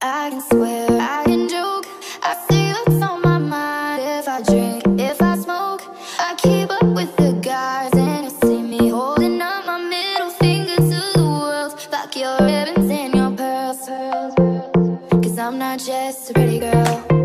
I can swear, I can joke. I see what's on my mind If I drink, if I smoke. I keep up with the guys And you see me holding up my middle finger to the world. Fuck your ribbons and your pearls. Cause I'm not just a pretty girl.